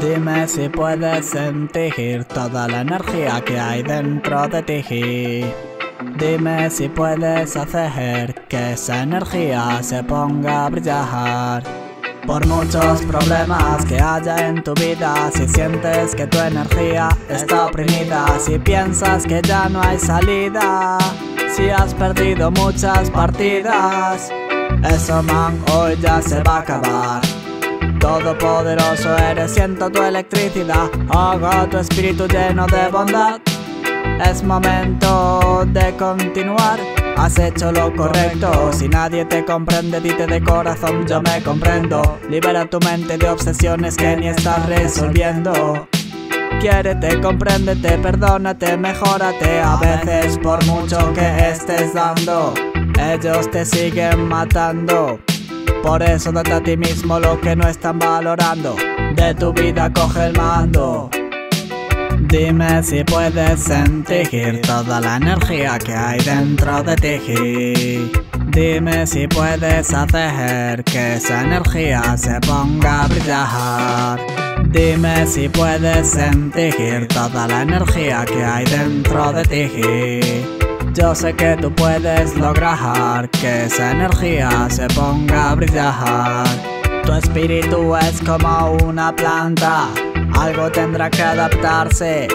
Dime si puedes sentir toda la energía que hay dentro de ti. Dime si puedes hacer que esa energía se ponga a brillar. Por muchos problemas que haya en tu vida, si sientes que tu energía está oprimida, si piensas que ya no hay salida, si has perdido muchas partidas, eso man hoy ya se va a acabar. Todopoderoso eres, siento tu electricidad, hago tu espíritu lleno de bondad. Es momento de continuar. Has hecho lo correcto. Si nadie te comprende, dite de corazón, yo me comprendo. Libera tu mente de obsesiones que ni estás resolviendo. Quiérete, compréndete, perdónate, mejórate. A veces, por mucho que estés dando, ellos te siguen matando. Por eso date a ti mismo lo que no están valorando. De tu vida coge el mando. Dime si puedes sentir toda la energía que hay dentro de ti. Dime si puedes hacer que esa energía se ponga a brillar. Dime si puedes sentir toda la energía que hay dentro de ti. Yo sé que tú puedes lograr que esa energía se ponga a brillar. Tu espíritu es como una planta, algo tendrá que adaptarse.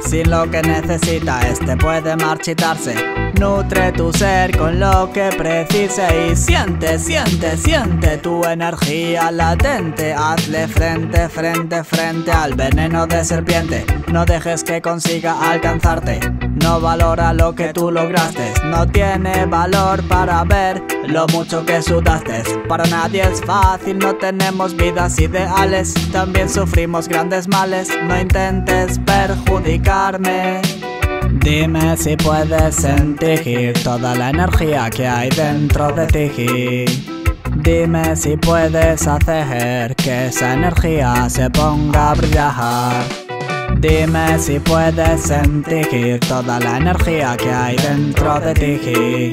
Sin lo que necesita, este puede marchitarse. Nutre tu ser con lo que precise y siente, siente, siente tu energía latente. Hazle frente, frente, frente al veneno de serpiente. No dejes que consiga alcanzarte. No valora lo que tú lograste. No tiene valor para ver lo mucho que sudaste. Para nadie es fácil, no tenemos vidas ideales. También sufrimos grandes males. No intentes perjudicarme. Dime si puedes sentir toda la energía que hay dentro de ti. Dime si puedes hacer que esa energía se ponga a brillar. Dime si puedes sentir toda la energía que hay dentro de ti.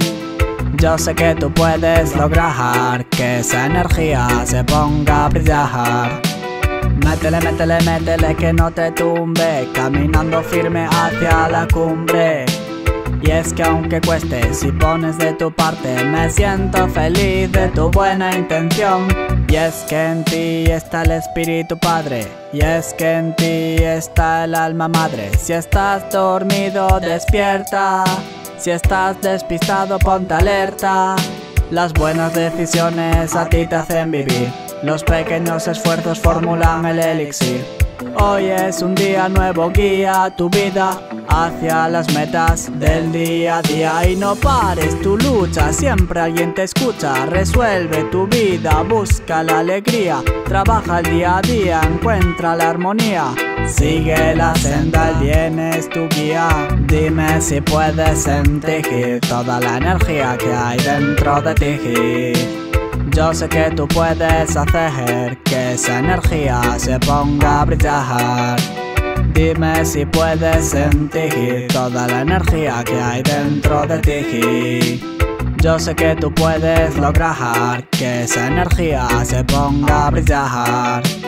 Yo sé que tú puedes lograr que esa energía se ponga a brillar. Métele, métele, métele que no te tumbe, caminando firme hacia la cumbre. Y es que aunque cueste, si pones de tu parte, me siento feliz de tu buena intención. Y es que en ti está el Espíritu Padre, y es que en ti está el alma madre. Si estás dormido, despierta. Si estás despistado, ponte alerta. Las buenas decisiones a ti te hacen vivir. Los pequeños esfuerzos formulan el elixir. Hoy es un día nuevo, guía tu vida hacia las metas del día a día. Y no pares tu lucha, siempre alguien te escucha, resuelve tu vida, busca la alegría, trabaja el día a día, encuentra la armonía, sigue la senda, el tu guía, dime si puedes sentir toda la energía que hay dentro de ti. Yo sé que tú puedes hacer que esa energía se ponga a brillar. Dime si puedes sentir toda la energía que hay dentro de ti. Yo sé que tú puedes lograr que esa energía se ponga a brillar.